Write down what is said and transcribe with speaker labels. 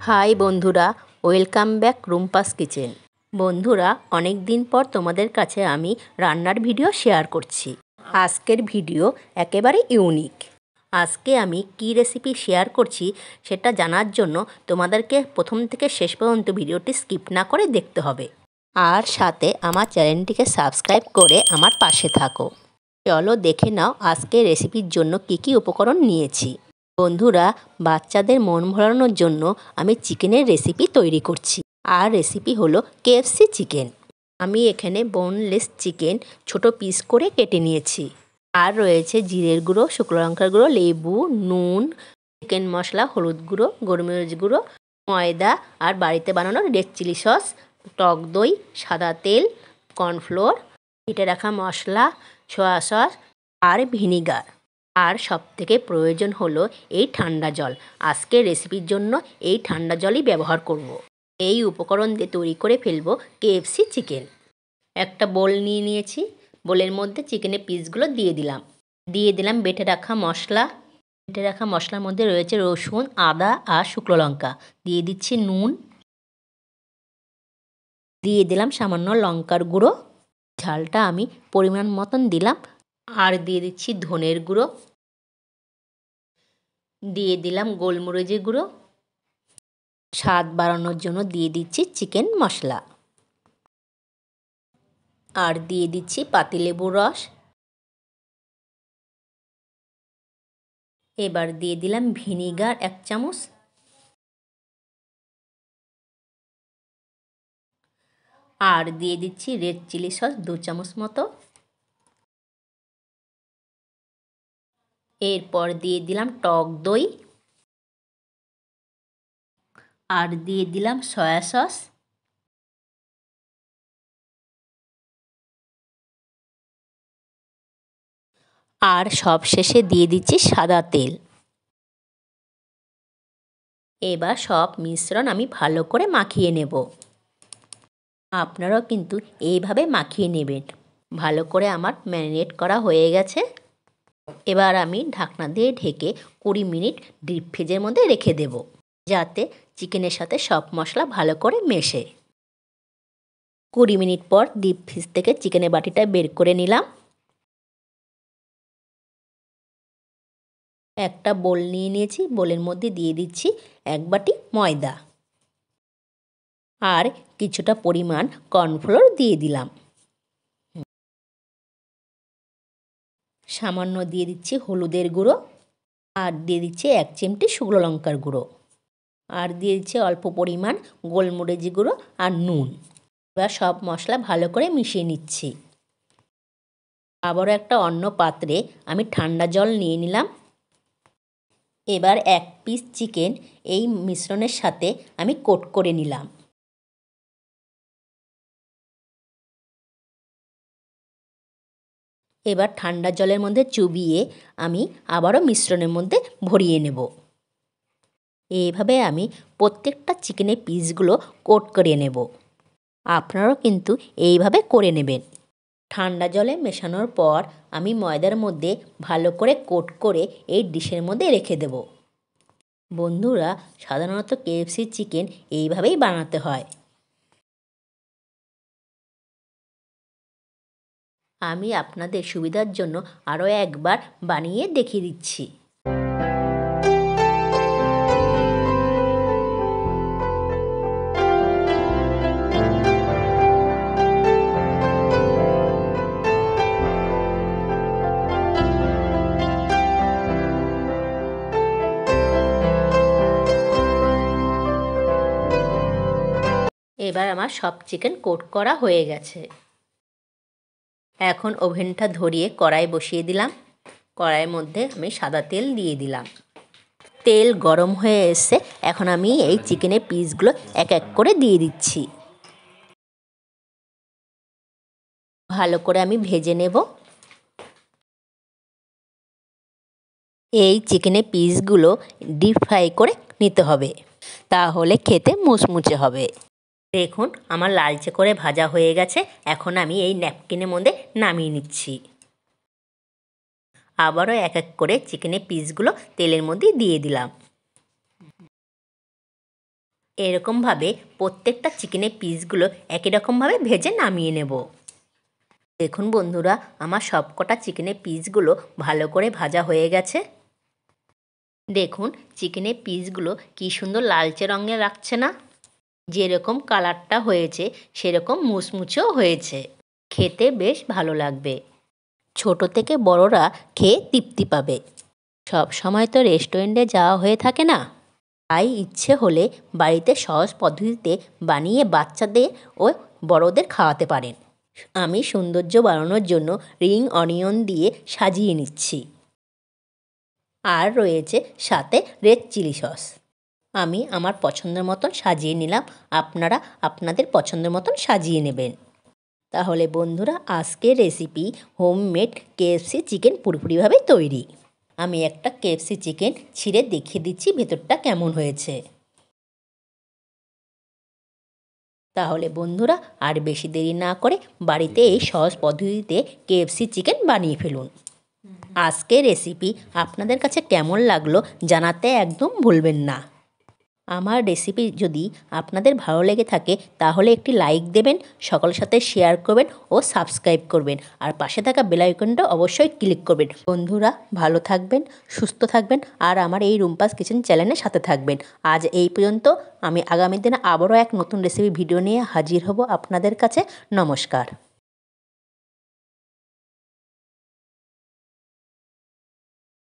Speaker 1: High বন্ধুরা, welcome back Rumpa's kitchen. বন্ধুরা অনেক দিন পর তোমাদের কাছে আমি রান্নার ভিডিও শেয়ার করছি। আজকের ভিডিও একেবারে ইউনিক। আজকে আমি কি রেসিপি শেয়ার করছি সেটা জানার জন্য তোমাদেরকে প্রথম থেকে শেষ পর্যন্ত ভিডিওটি স্কিপ না করে দেখতে হবে। আর সাথে আমার চ্যানেলটিকে সাবস্ক্রাইব করে আমার পাশে থাকো। চলো দেখে নাও আজকে রেসিপির জন্য কি কি উপকরণ নিয়েছি। বন্ধুরা, বাচ্চাদের মন ভরানোর জন্য আমি চিকেনের রেসিপি তৈরি করছি। আর রেসিপি হলো কেএফসি চিকেন আমি এখানে বোনলেস চিকেন ছোট পিস করে কেটে নিয়েছি। আর রয়েছে জিরের গুঁড়ো, শুকনো লঙ্কার গুঁড়ো, লেবু, নুন চিকেন মশলা, হলুদ গুঁড়ো, গোলমরিচ গুঁড়ো, ময়দা আর বাড়িতে বানানো রেড চিলি সস টক দই, সাদা তেল কর্নফ্লোর কেটে রাখা মশলা সয়া সস আর ভিনিগার আর সবথেকে প্রয়োজন হলো এই ঠান্ডা জল। আজকের রেসিপির জন্য এই ঠান্ডা জলই ব্যবহার করব। এই উপকরণ দিয়ে তৈরি করে ফেলব কেএফসি চিকেন একটা বোল নিয়ে নিয়েছি। বোলের মধ্যে চিকেনের পিসগুলো দিয়ে দিলাম। দিয়ে দিলাম বেটে রাখা মশলা। বেটে রাখা মশলার মধ্যে রয়েছে রসুন, আদা আর শুকনো লঙ্কা। দিয়ে দিচ্ছি নুন। দিয়ে দিলাম সামান্য লঙ্কার গুঁড়ো। ঝালটা আমি পরিমাণ মতন দিলাম। আর দিয়ে দিচ্ছি ধনের গুঁড়ো। দিয়ে দিলাম গোলমরিচের গুঁড়ো। স্বাদ বাড়ানোর জন্য দিয়ে দিচ্ছি চিকেন মশলা। আর দিয়ে দিচ্ছি পাতিলেবুর রস। এবার দিয়ে দিলাম ভিনিগার এক চামচ। আর দিয়ে দিচ্ছি রেড চিলি সস দু চামচ মতো। এরপর দিয়ে দিলাম টক দই। আর দিয়ে দিলাম সয়া সস। আর সব শেষে দিয়ে দিচ্ছি সাদা তেল। এবার সব মিশ্রণ আমি ভালো করে মাখিয়ে নেব। আপনারাও কিন্তু এইভাবে মাখিয়ে নেবেন। ভালো করে আমার ম্যারিনেট করা হয়ে গেছে। এবার আমি ঢাকনা দিয়ে ঢেকে কুড়ি মিনিট ডিপ ফ্রিজের মধ্যে রেখে দেব, যাতে চিকেনের সাথে সব মশলা ভালো করে মেশে। কুড়ি মিনিট পর ডিপ ফ্রিজ থেকে চিকেনের বাটিটা বের করে নিলাম। একটা বোল নিয়ে নিয়েছি, বোলের মধ্যে দিয়ে দিচ্ছি এক বাটি ময়দা। আর কিছুটা পরিমাণ কর্নফ্লোর দিয়ে দিলাম। সামান্য দিয়ে দিচ্ছি হলুদের গুঁড়ো আর দিয়ে দিচ্ছি এক চিমটি শুকনো লঙ্কার গুঁড়ো। আর দিয়ে দিচ্ছি অল্প পরিমাণ গোলমরিচ গুঁড়ো আর নুন। এবার সব মশলা ভালো করে মিশিয়ে নিচ্ছি। আবারও একটা অন্য পাত্রে আমি ঠান্ডা জল নিয়ে নিলাম। এবার এক পিস চিকেন এই মিশ্রণের সাথে আমি কোট করে নিলাম। এবার ঠান্ডা জলের মধ্যে চুবিয়ে আমি আবারও মিশ্রণের মধ্যে ভরিয়ে নেব। এইভাবে আমি প্রত্যেকটা চিকেনের পিসগুলো কোট করে নেব। আপনারাও কিন্তু এইভাবে করে নেবেন। ঠান্ডা জলে মেশানোর পর আমি ময়দার মধ্যে ভালো করে কোট করে এই ডিশের মধ্যে রেখে দেব। বন্ধুরা, সাধারণত কেএফসি চিকেন এইভাবেই বানাতে হয়। আমি আপনাদের সুবিধার জন্য আরও একবার বানিয়ে দেখিয়ে দিচ্ছি। এবার আমার সব চিকেন কোট করা হয়ে গেছে। এখন ওভেনটা ধরিয়ে কড়াই বসিয়ে দিলাম। কড়াইয়ের মধ্যে আমি সাদা তেল দিয়ে দিলাম। তেল গরম হয়ে এসে এখন আমি এই চিকেনের পিসগুলো এক এক করে দিয়ে দিচ্ছি। ভালো করে আমি ভেজে নেব। এই চিকেনের পিসগুলো ডিপ ফ্রাই করে নিতে হবে। তাহলে খেতে মুচমুচে হবে। দেখুন, আমার লালচে করে ভাজা হয়ে গেছে। এখন আমি এই ন্যাপকিনের মধ্যে নামিয়ে নিচ্ছি। আবারও এক এক করে চিকেনের পিসগুলো তেলের মধ্যে দিয়ে দিলাম। এরকমভাবে প্রত্যেকটা চিকেনের পিসগুলো একই রকমভাবে ভেজে নামিয়ে নেব। দেখুন বন্ধুরা, আমার সবকটা চিকেনের পিসগুলো ভালো করে ভাজা হয়ে গেছে। দেখুন চিকেনের পিসগুলো কী সুন্দর লালচে রঙে রাখছে না? যেরকম কালারটা হয়েছে, সেরকম মুচমুচেও হয়েছে। খেতে বেশ ভালো লাগবে। ছোট থেকে বড়রা খেয়ে তৃপ্তি পাবে। সব সময় তো রেস্টুরেন্টে যাওয়া হয়ে থাকে না। তাই ইচ্ছে হলে বাড়িতে সহজ পদ্ধতিতে বানিয়ে বাচ্চাদের ও বড়দের খাওয়াতে পারেন। আমি সৌন্দর্য বাড়ানোর জন্য রিং অনিয়ন দিয়ে সাজিয়ে নিচ্ছি। আর রয়েছে সাথে রেড চিলি সস। আমি আমার পছন্দের মতন সাজিয়ে নিলাম। আপনারা আপনাদের পছন্দের মতন সাজিয়ে নেবেন। তাহলে বন্ধুরা আজকের রেসিপি হোমমেড কেএফসি চিকেন পুরোপুরিভাবে তৈরি। আমি একটা কেএফসি চিকেন ছিঁড়ে দেখিয়ে দিচ্ছি ভেতরটা কেমন হয়েছে। তাহলে বন্ধুরা আর বেশি দেরি না করে বাড়িতে এই সহজ পদ্ধতিতে কেএফসি চিকেন বানিয়ে ফেলুন। আজকের রেসিপি আপনাদের কাছে কেমন লাগল জানাতে একদম ভুলবেন না। আমার রেসিপি যদি আপনাদের ভালো লেগে থাকে, তাহলে একটি লাইক দেবেন, সকলের সাথে শেয়ার করবেন ও সাবস্ক্রাইব করবেন। আর পাশে থাকা বেল আইকনটা অবশ্যই ক্লিক করবেন। বন্ধুরা, ভালো থাকবেন, সুস্থ থাকবেন, আর আমার এই রুম্পাস কিচেন চ্যানেলের সাথে থাকবেন। আজ এই পর্যন্ত, আমি আগামী দিনে আবারও এক নতুন রেসিপি ভিডিও নিয়ে হাজির হব আপনাদের কাছে। নমস্কার।